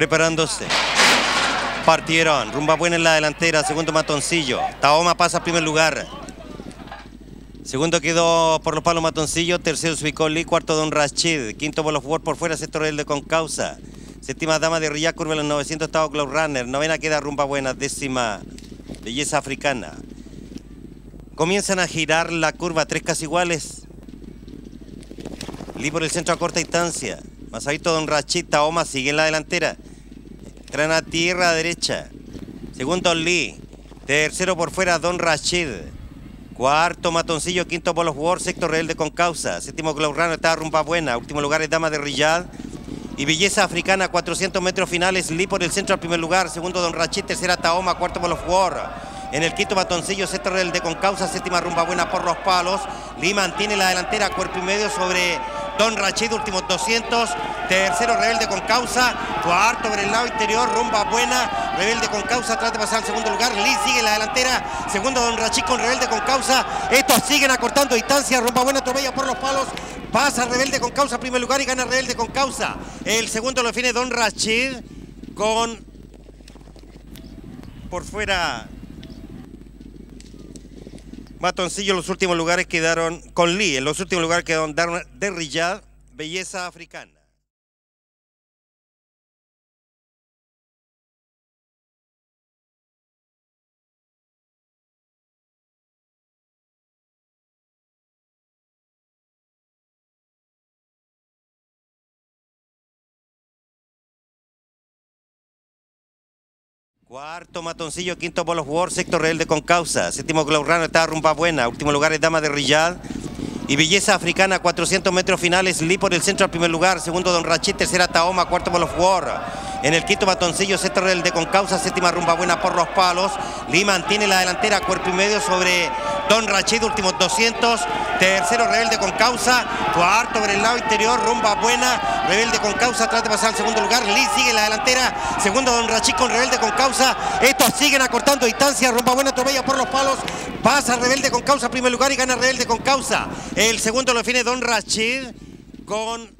Preparándose. Partieron. Rumba buena en la delantera. Segundo Matoncillo. Taoma pasa a primer lugar. Segundo quedó por los palos Matoncillo. Tercero Suicoli. Cuarto Don Rashid. Quinto Ball of War por fuera. Sexto Rebelde con causa. Séptima Dama de Riyá, curva en los 900, estado Cloud Runner. Novena queda Rumba Buena. Décima Belleza Africana. Comienzan a girar la curva. Tres casi iguales. Lee por el centro a corta distancia. Más abierto Don Rashid. Taoma sigue en la delantera. Traen a tierra derecha. Segundo Lee. Tercero por fuera Don Rashid. Cuarto Matoncillo, quinto of War, sexto Rebelde con causa. Séptimo Runner, está Rumba Buena. Último lugar es Dama de Riyad. Y Belleza Africana, 400 metros finales. Lee por el centro al primer lugar. Segundo Don Rachid, tercera Taoma, cuarto of War. En el quinto Matoncillo, sexto Rebelde con causa. Séptima Rumba Buena por los palos. Lee mantiene la delantera, cuerpo y medio sobre Don Rachid, últimos 200. Tercero, Rebelde con causa. Cuarto, por el lado interior, rumba buena. Rebelde con causa, trata de pasar al segundo lugar. Lee sigue en la delantera. Segundo, Don Rachid con Rebelde con causa. Estos siguen acortando distancia. Rumba buena, Tobella por los palos. Pasa Rebelde con causa, primer lugar y gana Rebelde con causa. El segundo lo define Don Rachid con por fuera Matoncillo. Los últimos lugares quedaron con Lee. En los últimos lugares quedaron de Riyad, Belleza Africana. Cuarto Matoncillo, quinto Bolos War, sexto Rebelde con causa. Séptimo Runner, está Rumba Buena. Último lugar es Dama de Riyad. Y Belleza Africana, 400 metros finales. Lee por el centro al primer lugar. Segundo Don Rachid, tercera Taoma, cuarto Bolos War. En el quinto Matoncillo, sexto Rebelde con causa. Séptima Rumba Buena por los palos. Lee mantiene la delantera, cuerpo y medio sobre Don Rachid, últimos 200. Tercero Rebelde con causa. Cuarto por el lado interior, Rumba Buena. Rebelde con causa, trata de pasar al segundo lugar. Lee sigue en la delantera. Segundo Don Rachid con Rebelde con causa. Estos siguen acortando distancia. Rumba Buena atropella por los palos. Pasa Rebelde con causa primer lugar y gana Rebelde con causa. El segundo lo define Don Rachid con